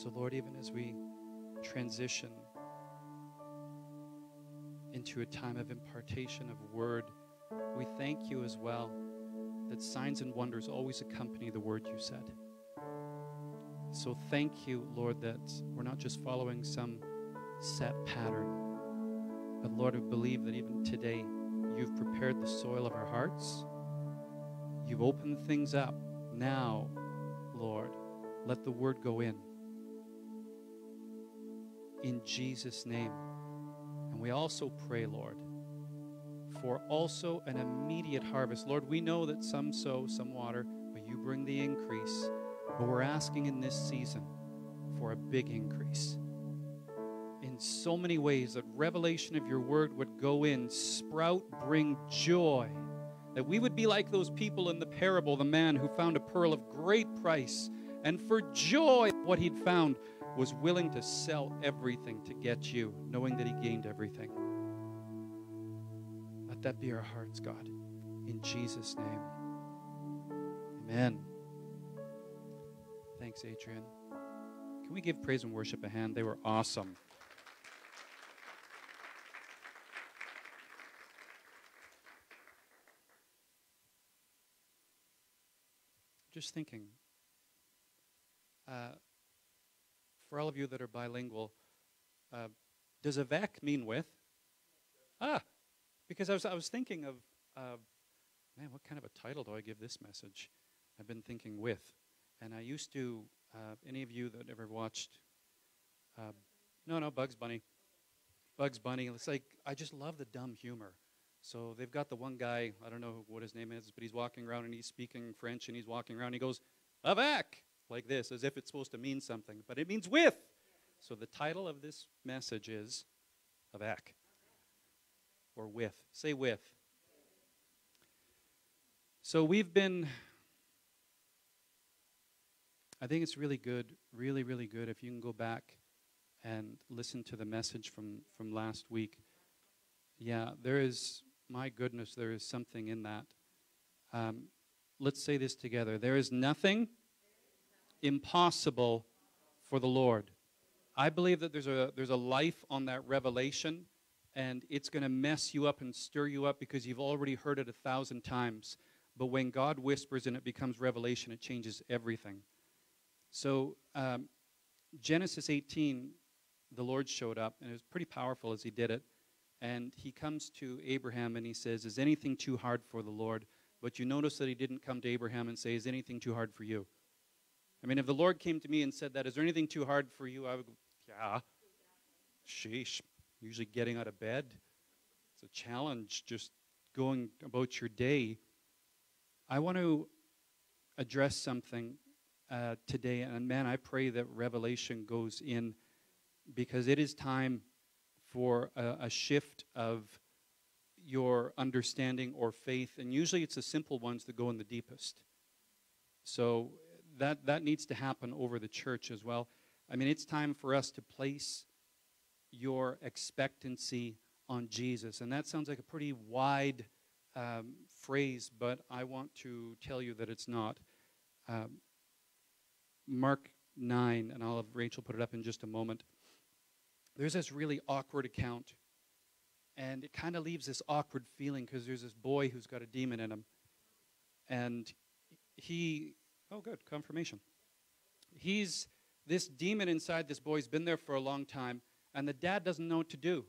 So, Lord, even as we transition into a time of impartation of word, we thank you as well that signs and wonders always accompany the word you said. So thank you, Lord, that we're not just following some set pattern, but Lord, we believe that even today you've prepared the soil of our hearts. You've opened things up. Now, Lord, let the word go in. In Jesus' name. And we also pray, Lord, for also an immediate harvest. Lord, we know that some sow, some water, but you bring the increase. But we're asking in this season for a big increase. In so many ways, that revelation of your word would go in, sprout, bring joy. That we would be like those people in the parable, the man who found a pearl of great price, and for joy, what he'd found was willing to sell everything to get you, knowing that he gained everything. Let that be our hearts, God. In Jesus' name. Amen. Thanks, Adrian. Can we give praise and worship a hand? They were awesome. Just thinking, uh, for all of you that are bilingual, uh, does avec mean with? Ah, because I was, I was thinking of, uh, man, what kind of a title do I give this message? I've been thinking with. And I used to, uh, any of you that ever watched, uh, no, no, Bugs Bunny. Bugs Bunny. It's like, I just love the dumb humor. So they've got the one guy, I don't know what his name is, but he's walking around and he's speaking French and he's walking around and he goes, Avec, like this, as if it's supposed to mean something, but it means with. So the title of this message is Avec, or with. Say with. So we've been I think it's really good, really, really good if you can go back and listen to the message from, from last week. Yeah, there is, my goodness, there is something in that. Um, let's say this together. There is nothing impossible for the Lord. I believe that there's a, there's a life on that revelation, and it's going to mess you up and stir you up because you've already heard it a thousand times. But when God whispers and it becomes revelation, it changes everything. So, um, Genesis 18, the Lord showed up, and it was pretty powerful as he did it. And he comes to Abraham and he says, Is anything too hard for the Lord? But you notice that he didn't come to Abraham and say, Is anything too hard for you? I mean, if the Lord came to me and said that, Is there anything too hard for you? I would go, Yeah. Sheesh. Usually getting out of bed. It's a challenge just going about your day. I want to address something uh, today. And man, I pray that revelation goes in because it is time for a, a shift of your understanding or faith. And usually it's the simple ones that go in the deepest. So that, that needs to happen over the church as well. I mean, it's time for us to place your expectancy on Jesus. And that sounds like a pretty wide um, phrase, but I want to tell you that it's not. Um, Mark 9, and I'll have Rachel put it up in just a moment. There's this really awkward account, and it kind of leaves this awkward feeling because there's this boy who's got a demon in him. And he, oh, good, confirmation. He's, this demon inside this boy's been there for a long time, and the dad doesn't know what to do.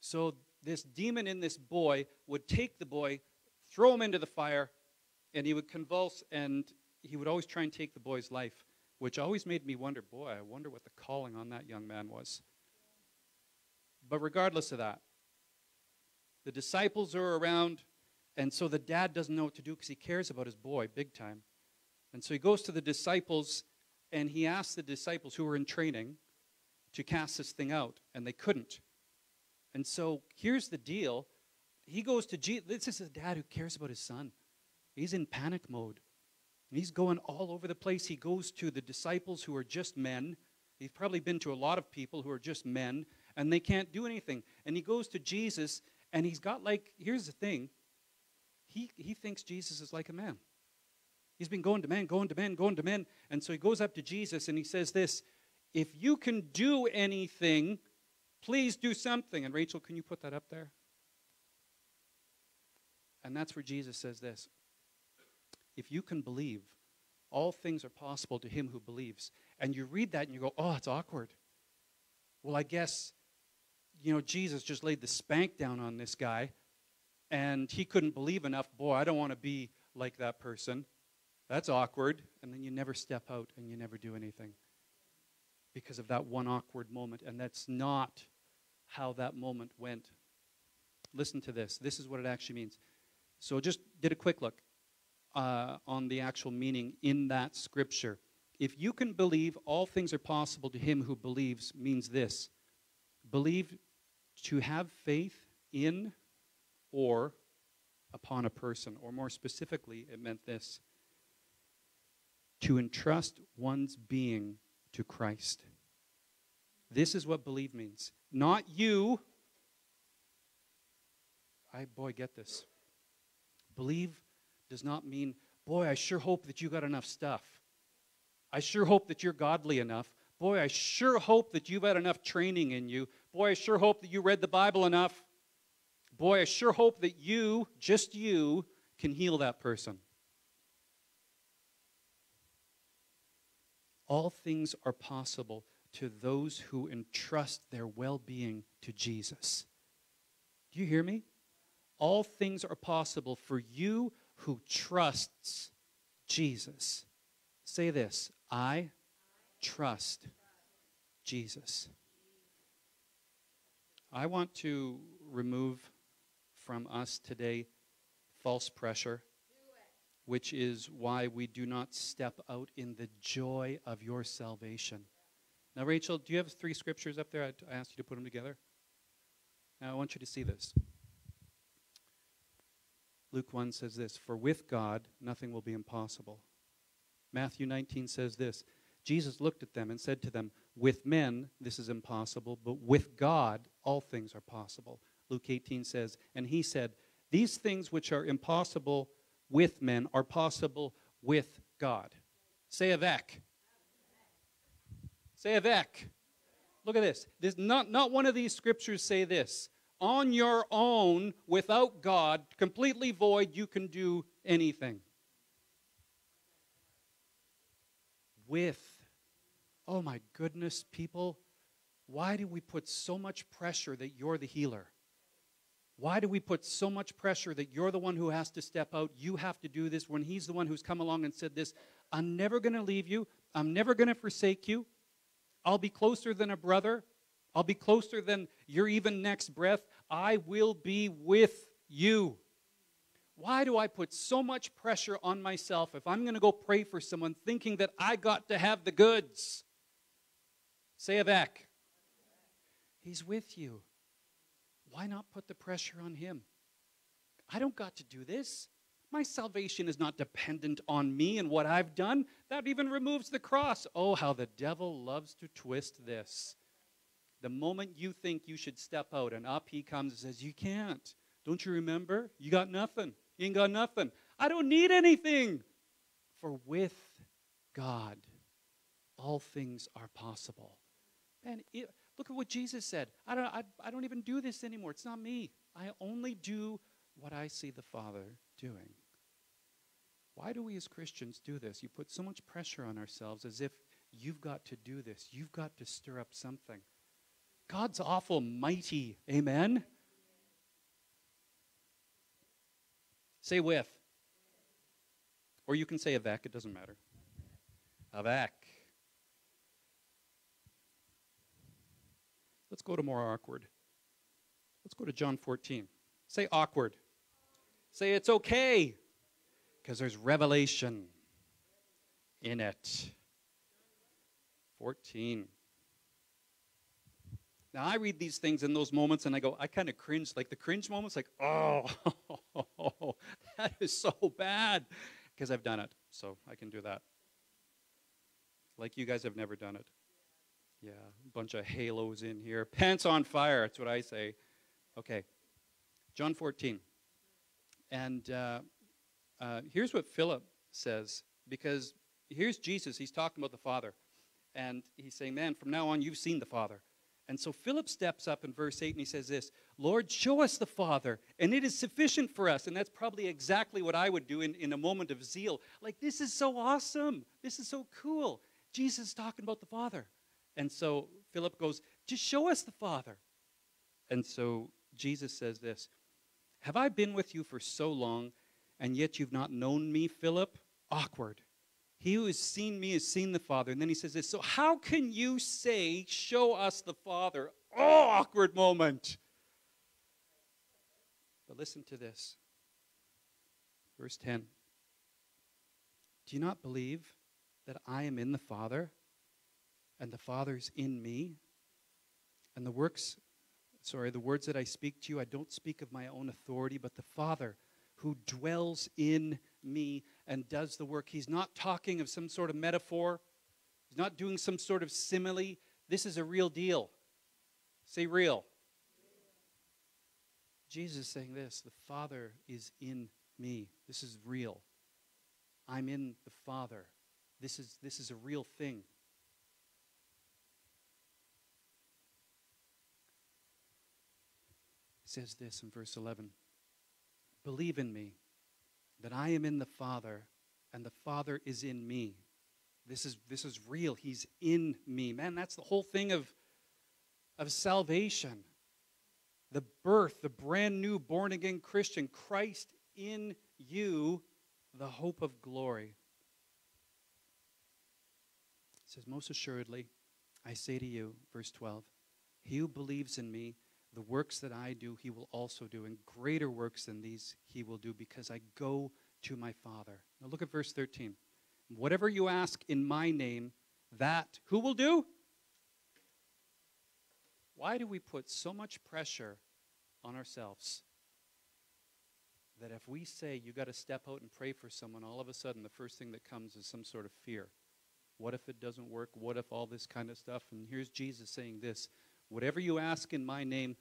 So this demon in this boy would take the boy, throw him into the fire, and he would convulse and he would always try and take the boy's life, which always made me wonder, boy, I wonder what the calling on that young man was. But regardless of that, the disciples are around, and so the dad doesn't know what to do because he cares about his boy big time. And so he goes to the disciples and he asks the disciples who were in training to cast this thing out, and they couldn't. And so here's the deal. He goes to Jesus. This is a dad who cares about his son. He's in panic mode. He's going all over the place. He goes to the disciples who are just men. He's probably been to a lot of people who are just men, and they can't do anything. And he goes to Jesus, and he's got like, here's the thing he, he thinks Jesus is like a man. He's been going to men, going to men, going to men. And so he goes up to Jesus and he says this If you can do anything, please do something. And Rachel, can you put that up there? And that's where Jesus says this If you can believe, all things are possible to him who believes. And you read that and you go, Oh, it's awkward. Well, I guess, you know, Jesus just laid the spank down on this guy and he couldn't believe enough. Boy, I don't want to be like that person. That's awkward. And then you never step out and you never do anything because of that one awkward moment. And that's not how that moment went. Listen to this. This is what it actually means. So just did a quick look uh, on the actual meaning in that scripture. If you can believe all things are possible to him who believes, means this believe to have faith in or upon a person. Or more specifically, it meant this to entrust one's being to Christ. This is what believe means. Not you. I, boy, get this. Believe does not mean, boy, I sure hope that you got enough stuff. I sure hope that you're godly enough. Boy, I sure hope that you've had enough training in you. Boy, I sure hope that you read the Bible enough. Boy, I sure hope that you, just you, can heal that person. All things are possible to those who entrust their well being to Jesus. Do you hear me? All things are possible for you who trusts Jesus. Say this I trust Jesus. I want to remove from us today false pressure which is why we do not step out in the joy of your salvation. Now, Rachel, do you have three scriptures up there? I asked you to put them together. Now, I want you to see this. Luke 1 says this For with God, nothing will be impossible. Matthew 19 says this Jesus looked at them and said to them, With men, this is impossible, but with God, all things are possible. Luke 18 says, And he said, These things which are impossible with men are possible with God. Say avec. Say avec. Look at this. This not, not one of these scriptures say this. On your own, without God, completely void, you can do anything. With. Oh my goodness, people. Why do we put so much pressure that you're the healer? Why do we put so much pressure that you're the one who has to step out? You have to do this when he's the one who's come along and said this I'm never going to leave you. I'm never going to forsake you. I'll be closer than a brother. I'll be closer than your even next breath. I will be with you. Why do I put so much pressure on myself if I'm going to go pray for someone thinking that I got to have the goods? Say it back. He's with you why not put the pressure on Him? I don't got to do this. My salvation is not dependent on me and what I've done. That even removes the cross. Oh, how the devil loves to twist this. The moment you think you should step out, and up he comes and says, You can't. Don't you remember? You got nothing. You ain't got nothing. I don't need anything. For with God, all things are possible. Man, it, Look at what Jesus said. I don't, I, I don't even do this anymore. It's not me. I only do what I see the Father doing. Why do we as Christians do this? You put so much pressure on ourselves as if you've got to do this, you've got to stir up something. God's awful mighty. Amen? Say with. Or you can say avec, it doesn't matter. Avec. Let's go to more awkward. Let's go to John 14. Say awkward. Say it's okay because there's revelation in it. 14. Now, I read these things in those moments and I go, I kind of cringe. Like the cringe moments, like, oh, that is so bad because I've done it. So I can do that. Like you guys have never done it. Yeah, a bunch of halos in here. Pants on fire, that's what I say. Okay, John 14. And uh, uh, here's what Philip says, because here's Jesus, he's talking about the Father. And he's saying, Man, from now on, you've seen the Father. And so Philip steps up in verse 8 and he says this Lord, show us the Father, and it is sufficient for us. And that's probably exactly what I would do in, in a moment of zeal. Like, this is so awesome. This is so cool. Jesus is talking about the Father. And so Philip goes, Just show us the Father. And so Jesus says this Have I been with you for so long, and yet you've not known me, Philip? Awkward. He who has seen me has seen the Father. And then he says this So, how can you say, Show us the Father? Oh, awkward moment. But listen to this. Verse 10 Do you not believe that I am in the Father, and the Father's in me? And the works, sorry, the words that I speak to you, I don't speak of my own authority, but the Father who dwells in me and does the work. He's not talking of some sort of metaphor, he's not doing some sort of simile. This is a real deal. Say real. Jesus is saying this the Father is in me. This is real. I'm in the Father. This is, this is a real thing. Says this in verse 11 Believe in me that I am in the Father and the Father is in me. This is, this is real. He's in me. Man, that's the whole thing of, of salvation. The birth, the brand new born again Christian, Christ in you, the hope of glory. It says, Most assuredly, I say to you, verse 12, he who believes in me, the works that I do, he will also do, and greater works than these he will do, because I go to my Father. Now look at verse 13. Whatever you ask in my name, that who will do? Why do we put so much pressure on ourselves that if we say you got to step out and pray for someone, all of a sudden the first thing that comes is some sort of fear? What if it doesn't work? What if all this kind of stuff? And here's Jesus saying this Whatever you ask in my name,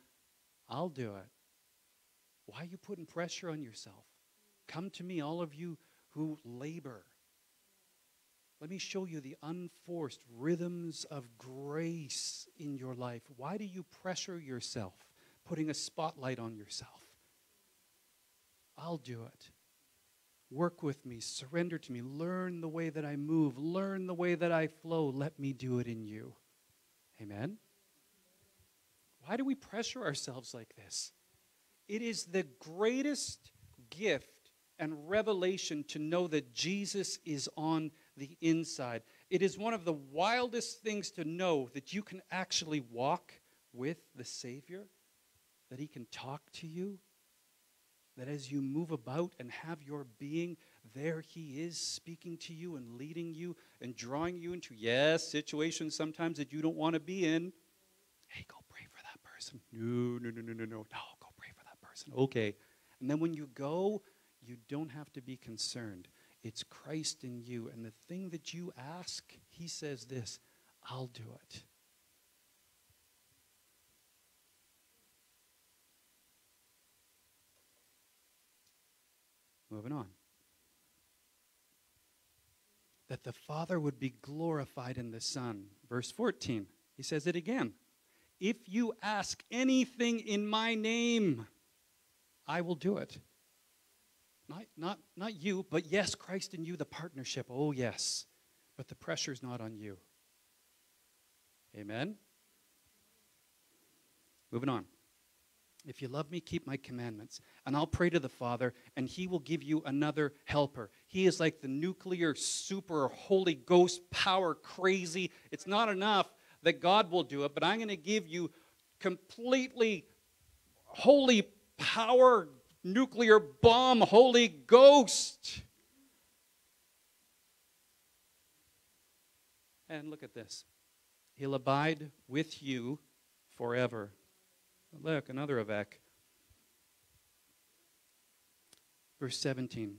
I'll do it. Why are you putting pressure on yourself? Come to me, all of you who labor. Let me show you the unforced rhythms of grace in your life. Why do you pressure yourself, putting a spotlight on yourself? I'll do it. Work with me, surrender to me, learn the way that I move, learn the way that I flow. Let me do it in you. Amen. Why do we pressure ourselves like this? It is the greatest gift and revelation to know that Jesus is on the inside. It is one of the wildest things to know that you can actually walk with the Savior, that He can talk to you, that as you move about and have your being, there He is speaking to you and leading you and drawing you into, yes, situations sometimes that you don't want to be in. Hey, go person. No, no, no, no, no, no. No, go pray for that person. Okay. And then when you go, you don't have to be concerned. It's Christ in you. And the thing that you ask, he says this I'll do it. Moving on. That the Father would be glorified in the Son. Verse 14, he says it again. If you ask anything in my name, I will do it. Not, not, not you, but yes, Christ in you, the partnership. Oh, yes. But the pressure's not on you. Amen? Moving on. If you love me, keep my commandments. And I'll pray to the Father, and he will give you another helper. He is like the nuclear, super, Holy Ghost power crazy. It's not enough that God will do it, but I'm going to give you completely holy power, nuclear bomb, Holy Ghost. And look at this. He'll abide with you forever. Look, another Avec. Verse 17.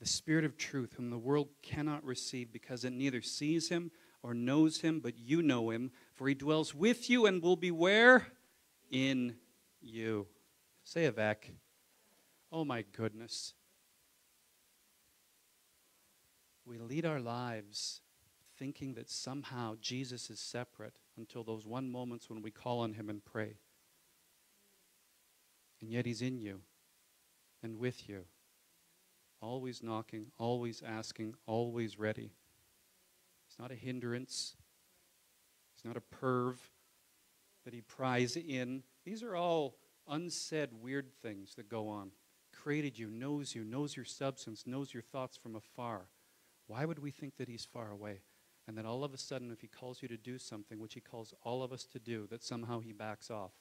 The Spirit of truth, whom the world cannot receive because it neither sees him or knows him, but you know him, for he dwells with you and will be where? In you. Say Avec. Oh my goodness. we lead our lives thinking that somehow Jesus is separate until those one moments when we call on him and pray. And yet he's in you and with you, always knocking, always asking, always ready. Not a hindrance, he's not a perv that he pries in. These are all unsaid weird things that go on. Created you, knows you, knows your substance, knows your thoughts from afar. Why would we think that he's far away? And then all of a sudden, if he calls you to do something, which he calls all of us to do, that somehow he backs off.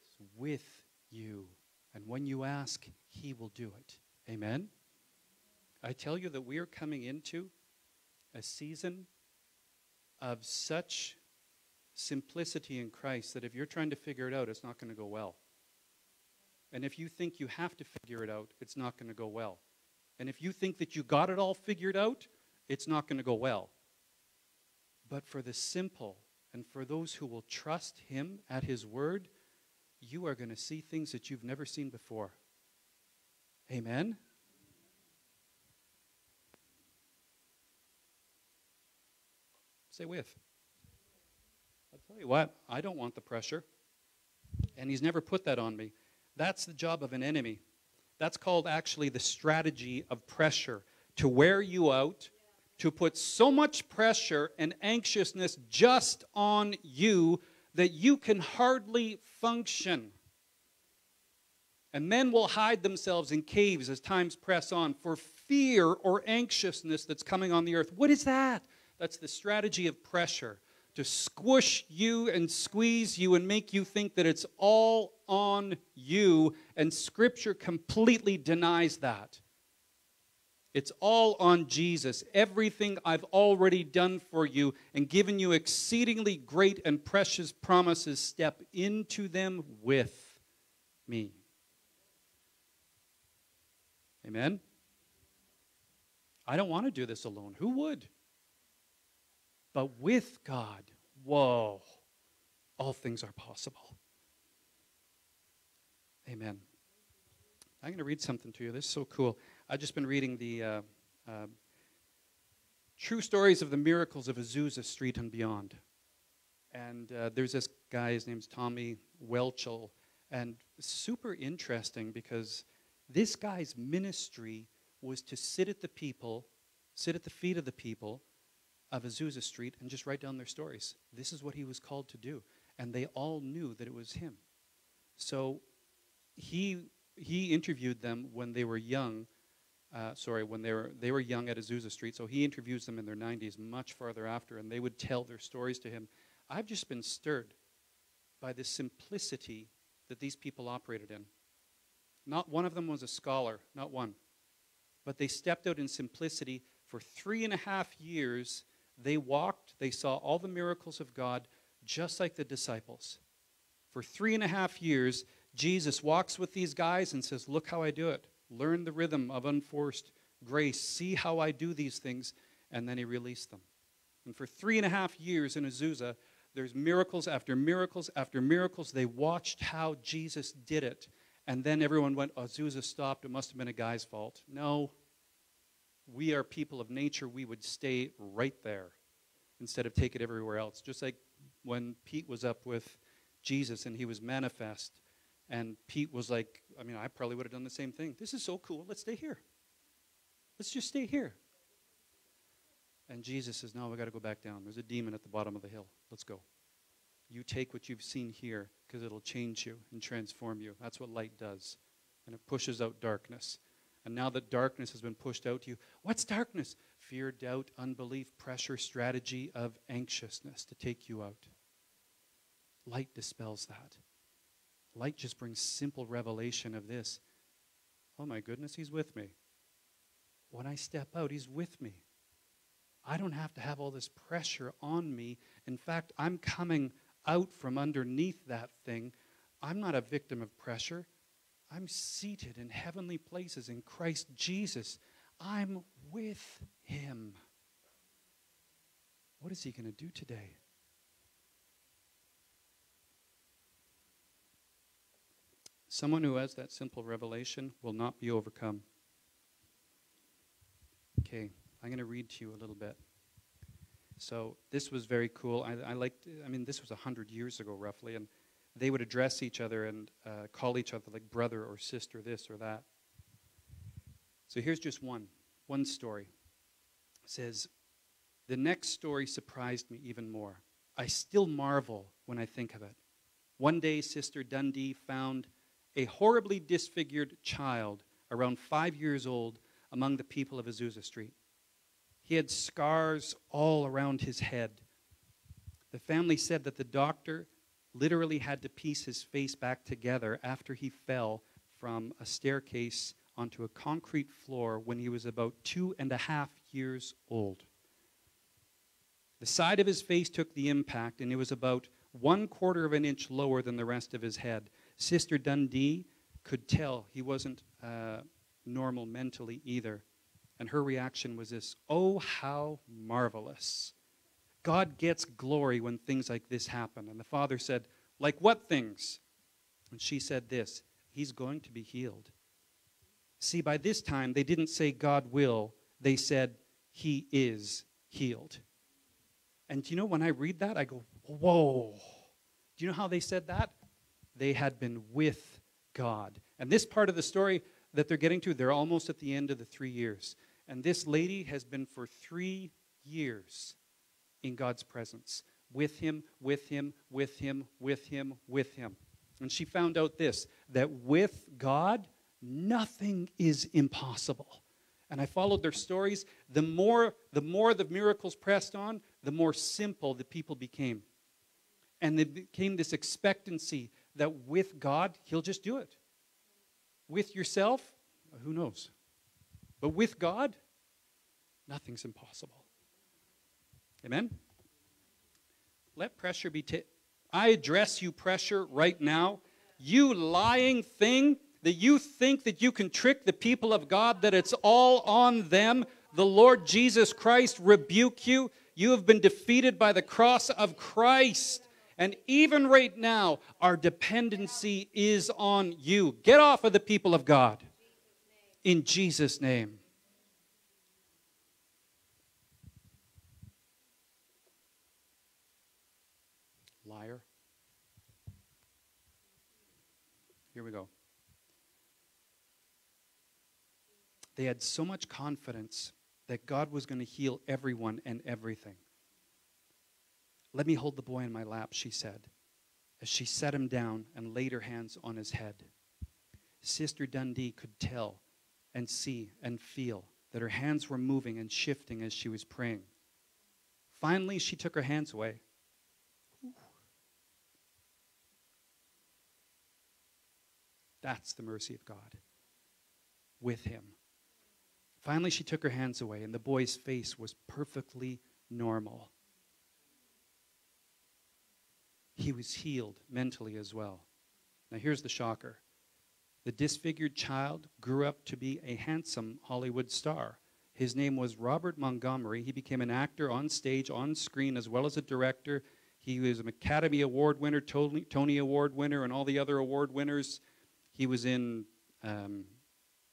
He's with you. And when you ask, he will do it. Amen? I tell you that we are coming into a season of such simplicity in Christ that if you're trying to figure it out, it's not going to go well. And if you think you have to figure it out, it's not going to go well. And if you think that you got it all figured out, it's not going to go well. But for the simple and for those who will trust Him at His word, you are going to see things that you've never seen before. Amen? Say with. I'll tell you what, I don't want the pressure. And He's never put that on me. That's the job of an enemy. That's called actually the strategy of pressure to wear you out, to put so much pressure and anxiousness just on you that you can hardly function. And men will hide themselves in caves as times press on for fear or anxiousness that's coming on the earth. What is that? That's the strategy of pressure to squish you and squeeze you and make you think that it's all on you. And Scripture completely denies that. It's all on Jesus. Everything I've already done for you and given you exceedingly great and precious promises, step into them with me. Amen? I don't want to do this alone. Who would? But with God, whoa, all things are possible. Amen. I'm going to read something to you. This is so cool. I've just been reading the uh, uh, True Stories of the Miracles of Azusa Street and Beyond. And uh, there's this guy, his name's Tommy Welchel. And super interesting because this guy's ministry was to sit at the people, sit at the feet of the people, of Azusa Street and just write down their stories. This is what he was called to do. And they all knew that it was him. So he, he interviewed them when they were young. Uh, sorry, when they were, they were young at Azusa Street. So he interviews them in their 90s, much farther after, and they would tell their stories to him. I've just been stirred by the simplicity that these people operated in. Not one of them was a scholar, not one. But they stepped out in simplicity for three and a half years they walked, they saw all the miracles of God, just like the disciples. For three and a half years, Jesus walks with these guys and says, Look how I do it. Learn the rhythm of unforced grace. See how I do these things. And then he released them. And for three and a half years in Azusa, there's miracles after miracles after miracles. They watched how Jesus did it. And then everyone went, Azusa stopped. It must have been a guy's fault. No, we are people of nature, we would stay right there instead of take it everywhere else. Just like when Pete was up with Jesus and he was manifest, and Pete was like, I mean, I probably would have done the same thing. This is so cool. Let's stay here. Let's just stay here. And Jesus says, No, we got to go back down. There's a demon at the bottom of the hill. Let's go. You take what you've seen here because it'll change you and transform you. That's what light does. And it pushes out darkness. And now that darkness has been pushed out to you, what's darkness? Fear, doubt, unbelief, pressure, strategy of anxiousness to take you out. Light dispels that. Light just brings simple revelation of this. Oh my goodness, he's with me. When I step out, he's with me. I don't have to have all this pressure on me. In fact, I'm coming out from underneath that thing. I'm not a victim of pressure. I'm seated in heavenly places in Christ Jesus. I'm with him. What is he going to do today? Someone who has that simple revelation will not be overcome. Okay, I'm going to read to you a little bit. So this was very cool. I, I liked. I mean, this was a hundred years ago, roughly, and they would address each other and uh, call each other like brother or sister, this or that. So here's just one, one story. It says, the next story surprised me even more. I still marvel when I think of it. One day, Sister Dundee found a horribly disfigured child around five years old among the people of Azusa Street. He had scars all around his head. The family said that the doctor literally had to piece his face back together after he fell from a staircase onto a concrete floor when he was about two and a half years old. The side of his face took the impact, and it was about one quarter of an inch lower than the rest of his head. Sister Dundee could tell he wasn't uh, normal mentally either. And her reaction was this Oh, how marvelous. God gets glory when things like this happen. And the father said, Like what things? And she said this He's going to be healed. See, by this time, they didn't say God will, they said He is healed. And you know, when I read that, I go, Whoa. Do you know how they said that? They had been with God. And this part of the story that they're getting to, they're almost at the end of the three years. And this lady has been for three years in God's presence with Him, with Him, with Him, with Him, with Him. And she found out this that with God, nothing is impossible. And I followed their stories. The more, the more the miracles pressed on, the more simple the people became. And there became this expectancy that with God, He'll just do it. With yourself, who knows? But with God, nothing's impossible. Amen? Let pressure be taken. I address you, pressure, right now. You lying thing that you think that you can trick the people of God, that it's all on them. The Lord Jesus Christ rebuke you. You have been defeated by the cross of Christ. And even right now, our dependency is on you. Get off of the people of God. In Jesus' name. Liar. Here we go. They had so much confidence that God was going to heal everyone and everything. Let me hold the boy in my lap, she said, as she set him down and laid her hands on his head. Sister Dundee could tell and see and feel that her hands were moving and shifting as she was praying. Finally, she took her hands away. That's the mercy of God with him. Finally, she took her hands away, and the boy's face was perfectly normal. He was healed mentally as well. Now, here's the shocker the disfigured child grew up to be a handsome Hollywood star. His name was Robert Montgomery. He became an actor on stage, on screen, as well as a director. He was an Academy Award winner, Tony, Award winner, and all the other award winners. He was in um,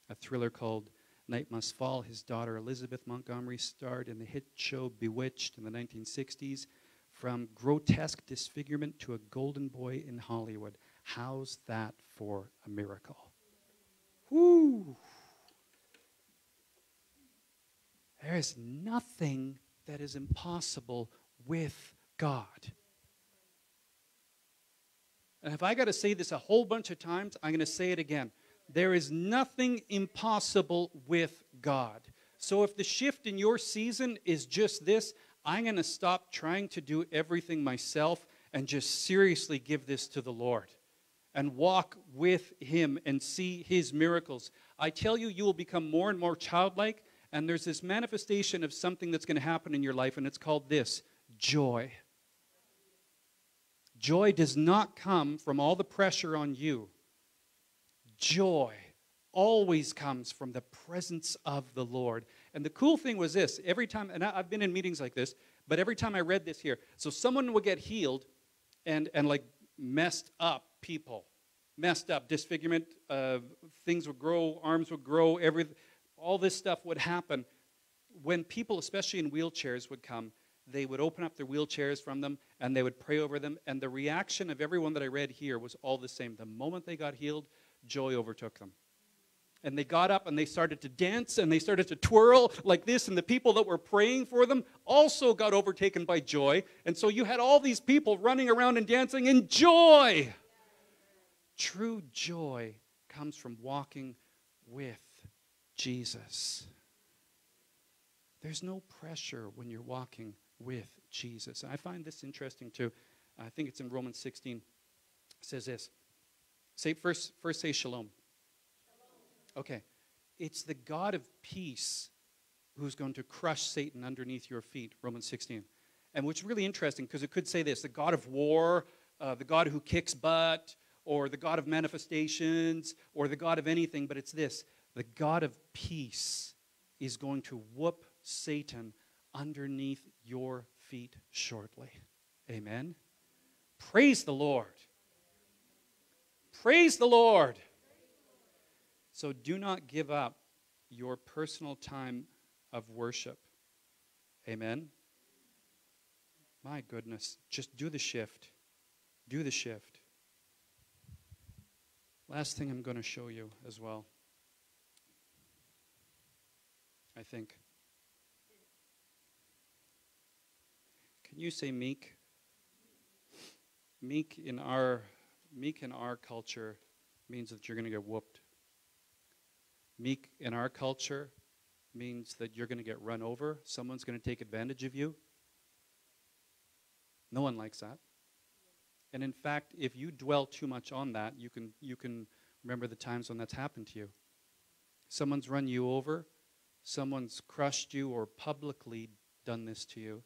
a thriller called Night Must Fall. His daughter Elizabeth Montgomery starred in the hit show Bewitched in the 1960s. From grotesque disfigurement to a golden boy in Hollywood. How's that for a miracle? Whoo! There is nothing that is impossible with God. And if I got to say this a whole bunch of times, I'm going to say it again. There is nothing impossible with God. So if the shift in your season is just this, I'm going to stop trying to do everything myself and just seriously give this to the Lord and walk with Him and see His miracles. I tell you, you will become more and more childlike, and there's this manifestation of something that's going to happen in your life, and it's called this joy. Joy does not come from all the pressure on you. Joy always comes from the presence of the Lord. And the cool thing was this every time, and I've been in meetings like this, but every time I read this here, so someone would get healed and, and like messed up people, messed up, disfigurement, uh, things would grow, arms would grow, every, all this stuff would happen. when people, especially in wheelchairs, would come, they would open up their wheelchairs from them and they would pray over them. And the reaction of everyone that I read here was all the same. The moment they got healed, joy overtook them. And they got up and they started to dance and they started to twirl like this. And the people that were praying for them also got overtaken by joy. And so you had all these people running around and dancing in joy. True joy comes from walking with Jesus. There's no pressure when you're walking with Jesus. And I find this interesting too. I think it's in Romans 16. It says this. Say first, first say shalom. Okay. It's the God of peace who's going to crush Satan underneath your feet, Romans 16. And what's really interesting, because it could say this the God of war, uh, the God who kicks butt, or the God of manifestations, or the God of anything, but it's this the God of peace is going to whoop Satan underneath your feet shortly. Amen. Praise the Lord. Praise the Lord. So do not give up your personal time of worship. Amen. My goodness, just do the shift. Do the shift. Last thing I'm going to show you as well. I think. Can you say meek? Meek in our meek in our culture means that you're going to get whooped. Meek in our culture means that you're going to get run over. Someone's going to take advantage of you. No one likes that. And in fact, if you dwell too much on that, you can, you can remember the times when that's happened to you. Someone's run you over, someone's crushed you or publicly done this to you.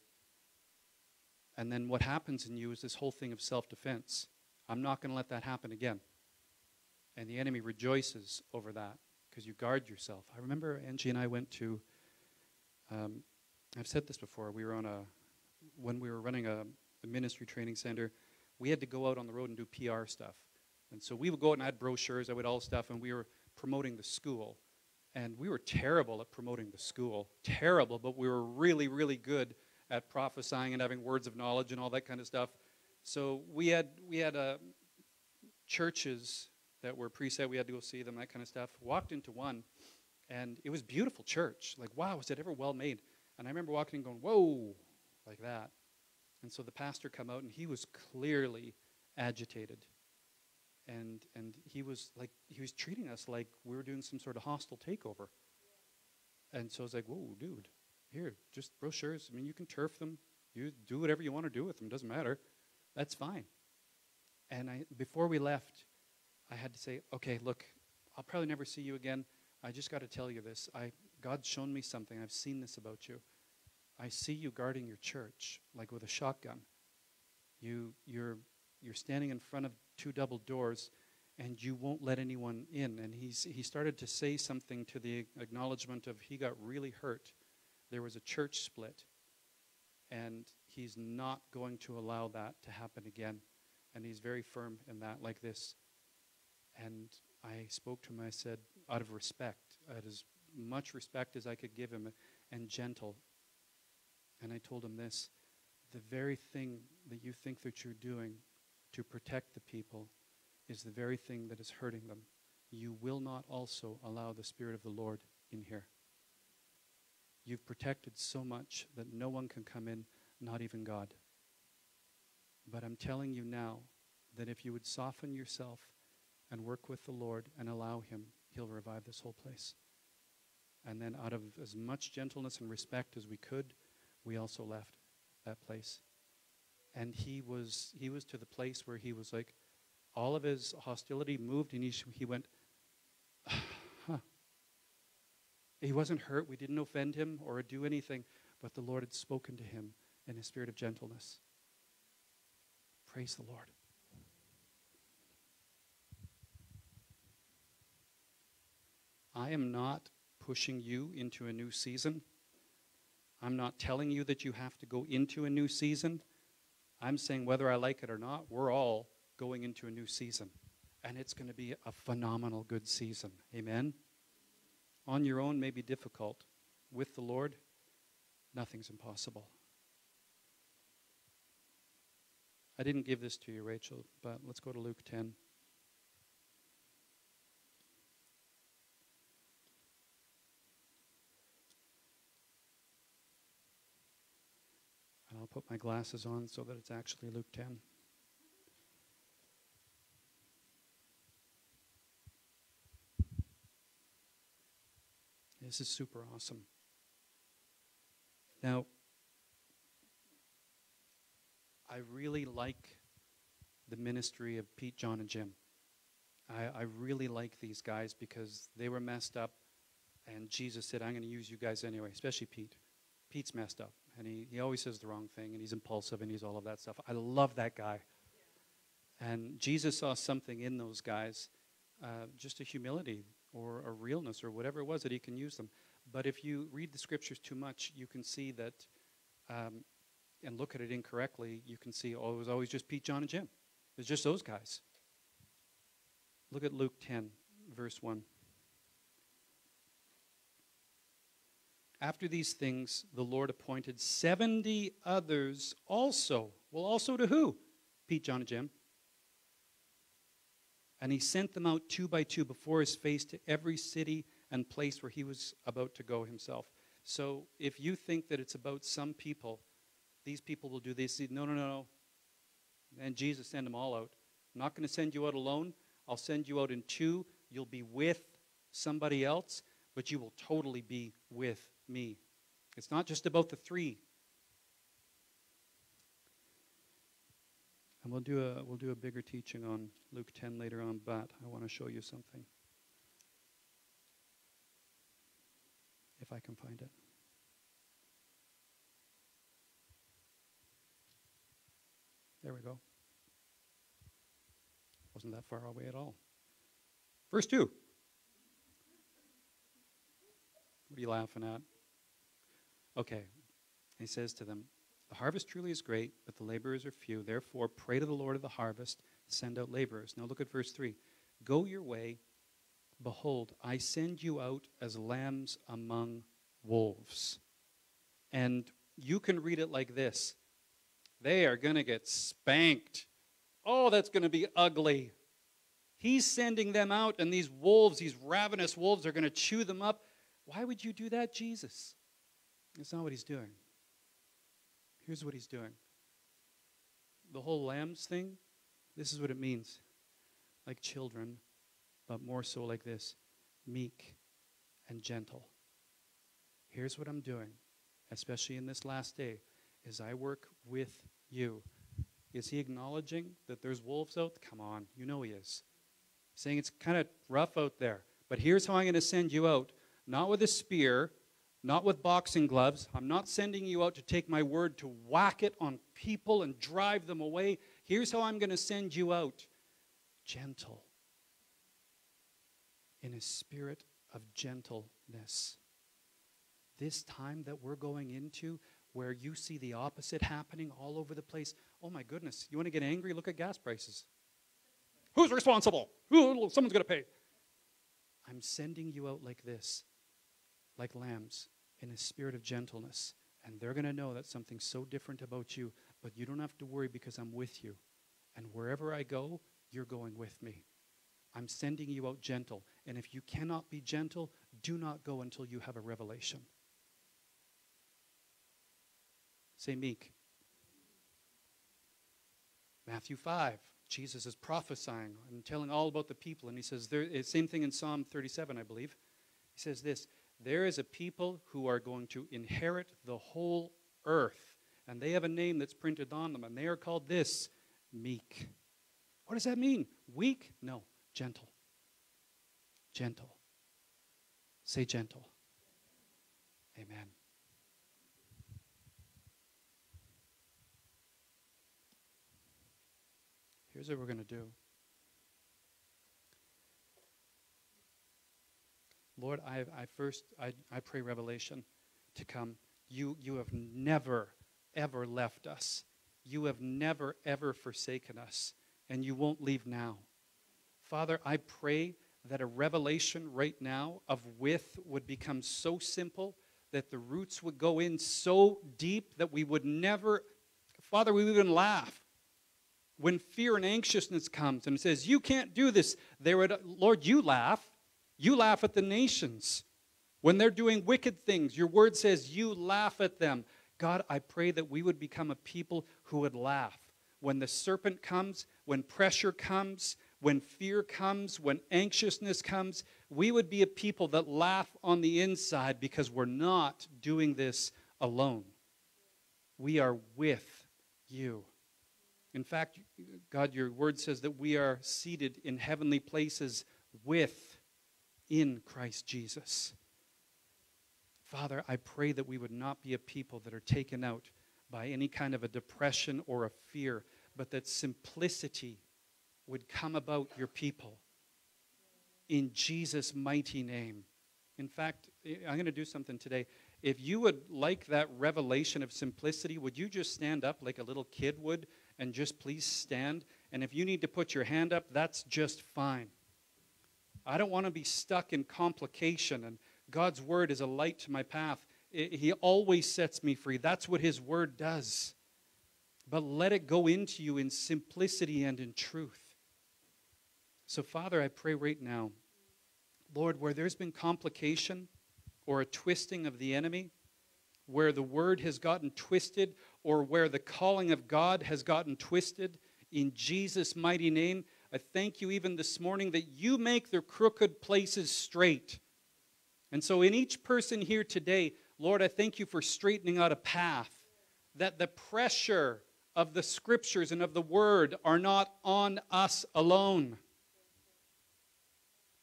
And then what happens in you is this whole thing of self defense. I'm not going to let that happen again. And the enemy rejoices over that because you guard yourself. I remember Angie and I went to, um, I've said this before, we were on a, when we were running a, a, ministry training center, we had to go out on the road and do PR stuff. And so we would go out and add brochures, I would all stuff, and we were promoting the school. And we were terrible at promoting the school. Terrible, but we were really, really good at prophesying and having words of knowledge and all that kind of stuff. So we had we had uh, churches that were preset. We had to go see them, that kind of stuff. Walked into one, and it was beautiful church. Like, wow, was it ever well made? And I remember walking and going, whoa, like that. And so the pastor come out, and he was clearly agitated. And and he was like he was treating us like we were doing some sort of hostile takeover. And so I was like, whoa, dude, here, just brochures. I mean, you can turf them. You do whatever you want to do with them. Doesn't matter. That's fine. And I, before we left, I had to say, okay, look, I'll probably never see you again. I just got to tell you this. I, God's shown me something. I've seen this about you. I see you guarding your church, like with a shotgun. You, you're, you're standing in front of two double doors, and you won't let anyone in. And he's, he started to say something to the acknowledgement of he got really hurt there was a church split. And he's not going to allow that to happen again. And he's very firm in that, like this. And I spoke to him, I said, out of respect, out as much respect as I could give him, and gentle. And I told him this the very thing that you think that you're doing to protect the people is the very thing that is hurting them. You will not also allow the Spirit of the Lord in here. You've protected so much that no one can come in, not even God. But I'm telling you now that if you would soften yourself and work with the Lord and allow Him, He'll revive this whole place. And then, out of as much gentleness and respect as we could, we also left that place. And he was he was to the place where he was like, all of his hostility moved, and he he went, he wasn't hurt. We didn't offend him or do anything, but the Lord had spoken to him in a spirit of gentleness. Praise the Lord. I am not pushing you into a new season. I'm not telling you that you have to go into a new season. I'm saying whether I like it or not, we're all going into a new season. And it's going to be a phenomenal good season. Amen? on your own may be difficult. With the Lord, nothing's impossible. I didn't give this to you, Rachel, but let's go to Luke 10. And I'll put my glasses on so that it's actually Luke 10. This is super awesome. Now, I really like the ministry of Pete, John, and Jim. I, I really like these guys because they were messed up, and Jesus said, I'm going to use you guys anyway, especially Pete. Pete's messed up, and he, he always says the wrong thing, and he's impulsive, and he's all of that stuff. I love that guy. And Jesus saw something in those guys, uh, just a humility or a realness or whatever it was that he can use them. But if you read the scriptures too much, you can see that, um, and look at it incorrectly, you can see, oh, it was always just Pete, John, and Jim. It was just those guys. Look at Luke 10, verse 1. After these things, the Lord appointed 70 others also. Well, also to who? Pete, John, and Jim. And he sent them out two by two before his face to every city and place where he was about to go himself. So if you think that it's about some people, these people will do this. No, no, no, no. And Jesus sent them all out. I'm not going to send you out alone. I'll send you out in two. You'll be with somebody else, but you will totally be with me. It's not just about the three. And we'll do a we'll do a bigger teaching on Luke 10 later on, but I want to show you something. if I can find it. There we go. Wasn't that far away at all. Verse 2. What are you laughing at? Okay. He says to them, The harvest truly is great, but the laborers are few. Therefore, pray to the Lord of the harvest, send out laborers. Now look at verse 3. Go your way Behold, I send you out as lambs among wolves. And you can read it like this They are going to get spanked. Oh, that's going to be ugly. He's sending them out, and these wolves, these ravenous wolves, are going to chew them up. Why would you do that, Jesus? That's not what he's doing. Here's what he's doing the whole lambs thing, this is what it means. Like children, but more so like this meek and gentle. Here's what I'm doing, especially in this last day, is I work with you. Is he acknowledging that there's wolves out? Come on, you know he is. Saying it's kind of rough out there. But here's how I'm going to send you out not with a spear, not with boxing gloves. I'm not sending you out to take my word to whack it on people and drive them away. Here's how I'm going to send you out gentle in a spirit of gentleness. This time that we're going into, where you see the opposite happening all over the place, oh my goodness, you want to get angry? Look at gas prices. Who's responsible? Who, someone's going to pay. I'm sending you out like this, like lambs, in a spirit of gentleness. And they're going to know that something's so different about you, but you don't have to worry because I'm with you. And wherever I go, you're going with me. I'm sending you out gentle. And if you cannot be gentle, do not go until you have a revelation. Say meek. Matthew 5, Jesus is prophesying and telling all about the people. And he says, there, eh, same thing in Psalm 37, I believe. He says this There is a people who are going to inherit the whole earth. And they have a name that's printed on them. And they are called this meek. What does that mean? Weak? No. Gentle. Gentle. Say gentle. Amen. Here's what we're going to do. Lord, I, I first I, I pray revelation to come. You you have never ever left us. You have never ever forsaken us, and you won't leave now. Father, I pray that a revelation right now of with would become so simple that the roots would go in so deep that we would never, Father, we would even laugh. When fear and anxiousness comes and says, You can't do this, they would, Lord, you laugh. You laugh at the nations. When they're doing wicked things, your word says you laugh at them. God, I pray that we would become a people who would laugh. When the serpent comes, when pressure comes, when fear comes, when anxiousness comes, we would be a people that laugh on the inside because we're not doing this alone. We are with you. In fact, God, your word says that we are seated in heavenly places with, in Christ Jesus. Father, I pray that we would not be a people that are taken out by any kind of a depression or a fear, but that simplicity would come about your people in Jesus' mighty name. In fact, I'm going to do something today. If you would like that revelation of simplicity, would you just stand up like a little kid would and just please stand? And if you need to put your hand up, that's just fine. I don't want to be stuck in complication and God's word is a light to my path. He always sets me free. That's what His word does. But let it go into you in simplicity and in truth. So, Father, I pray right now, Lord, where there's been complication or a twisting of the enemy, where the word has gotten twisted, or where the calling of God has gotten twisted, in Jesus' mighty name, I thank you even this morning that you make the crooked places straight. And so, in each person here today, Lord, I thank you for straightening out a path, that the pressure of the scriptures and of the word are not on us alone,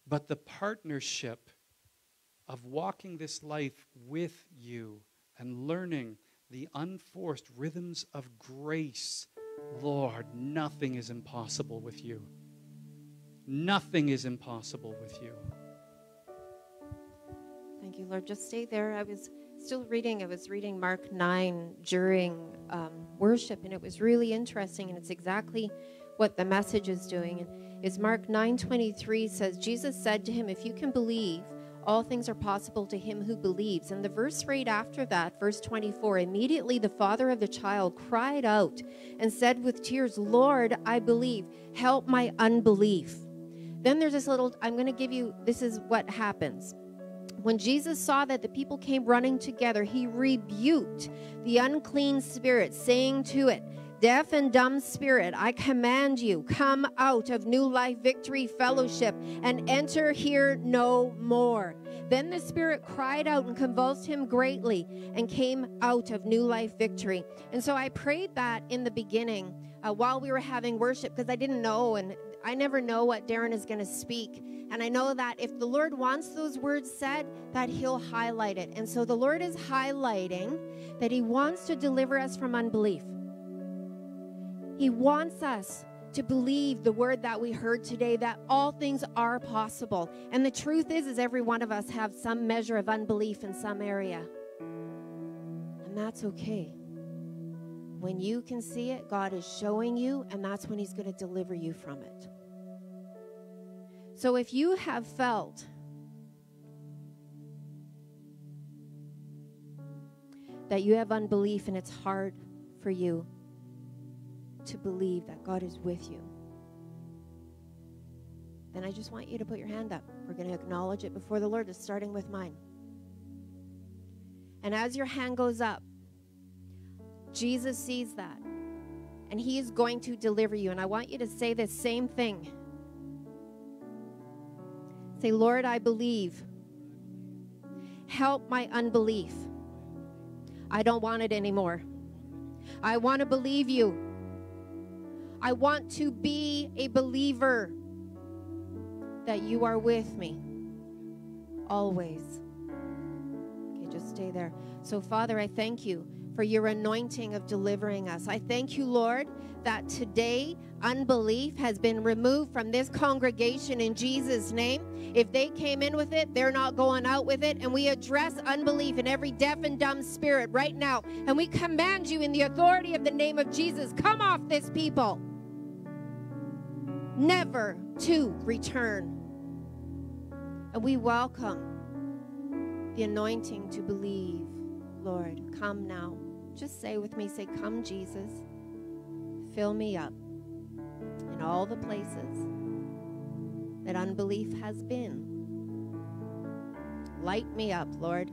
but the partnership of walking this life with you and learning the unforced rhythms of grace. Lord, nothing is impossible with you. Nothing is impossible with you. Thank you, Lord. Just stay there. I was still reading. I was reading Mark 9 during um, worship, and it was really interesting, and it's exactly what the message is doing. And is Mark 9:23 says, Jesus said to him, If you can believe, all things are possible to him who believes. And the verse right after that, verse 24, immediately the father of the child cried out and said with tears, Lord, I believe, help my unbelief. Then there's this little, I'm going to give you, this is what happens. When Jesus saw that the people came running together, he rebuked the unclean spirit, saying to it, Deaf and dumb spirit, I command you, come out of New Life Victory Fellowship and enter here no more. Then the spirit cried out and convulsed him greatly and came out of New Life Victory. And so I prayed that in the beginning uh, while we were having worship because I didn't know and I never know what Daren is going to speak. And I know that if the Lord wants those words said, that He'll highlight it. And so the Lord is highlighting that He wants to deliver us from unbelief. He wants us to believe the word that we heard today that all things are possible. And the truth is is every one of us have some measure of unbelief in some area. And that's okay. When you can see it, God is showing you and that's when he's going to deliver you from it. So if you have felt that you have unbelief and it's hard for you to believe that God is with you, then I just want you to put your hand up. We're going to acknowledge it before the Lord, just starting with mine. And as your hand goes up, Jesus sees that. And he is going to deliver you. And I want you to say the same thing Say, Lord, I believe. Help my unbelief. I don't want it anymore. I want to believe you. I want to be a believer that you are with me always. Okay, just stay there. So, Father, I thank you for your anointing of delivering us. I thank you, Lord, that today unbelief has been removed from this congregation in Jesus' name. If they came in with it, they're not going out with it. And we address unbelief in every deaf and dumb spirit right now. And we command you in the authority of the name of Jesus come off this people, never to return. And we welcome the anointing to believe, Lord. Come now. Just say with me, say, Come, Jesus. Fill me up in all the places that unbelief has been. Light me up, Lord.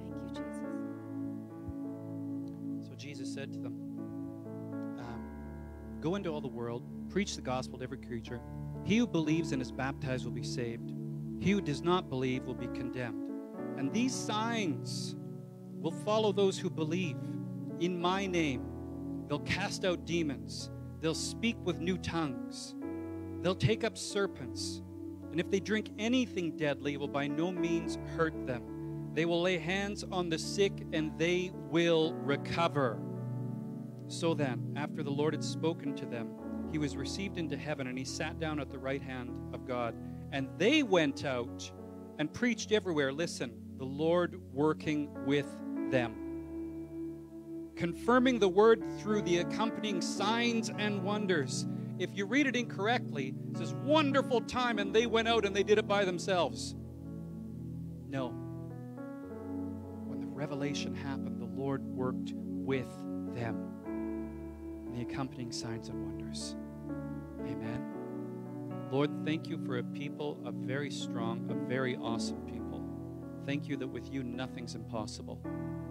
Thank you, Jesus. So Jesus said to them, Go into all the world, preach the gospel to every creature. He who believes and is baptized will be saved. He who does not believe will be condemned. And these signs will follow those who believe. In my name, they'll cast out demons, they'll speak with new tongues, they'll take up serpents. And if they drink anything deadly, it will by no means hurt them. They will lay hands on the sick and they will recover. So then, after the Lord had spoken to them, he was received into heaven and he sat down at the right hand of God. And they went out and preached everywhere. Listen, the Lord working with them, confirming the word through the accompanying signs and wonders. If you read it incorrectly, it says, wonderful time, and they went out and they did it by themselves. No. When the revelation happened, the Lord worked with them. The accompanying signs and wonders. Amen. Lord, thank you for a people, a very strong, a very awesome people. Thank you that with you nothing's impossible.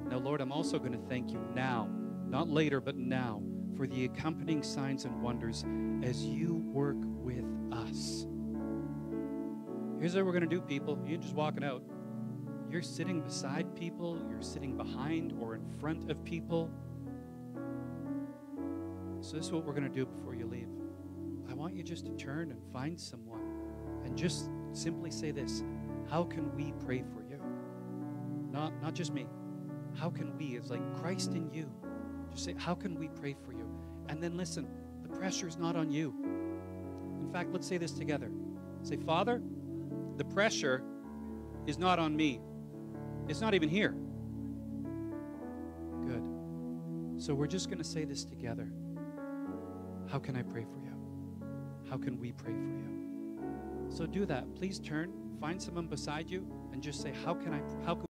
Now, Lord, I'm also going to thank you now, not later, but now, for the accompanying signs and wonders as you work with us. Here's what we're going to do, people. You ain't just walking out. You're sitting beside people, you're sitting behind or in front of people. So, this is what we're going to do before you leave. I want you just to turn and find someone and just simply say this How can we pray for you? Not, not just me. How can we, It's like Christ in you, just say, How can we pray for you? And then listen, the pressure is not on you. In fact, let's say this together. Say, Father, the pressure is not on me, it's not even here. Good. So we're just going to say this together. How can I pray for you? How can we pray for you? So do that. Please turn, find someone beside you, and just say, How can I? How can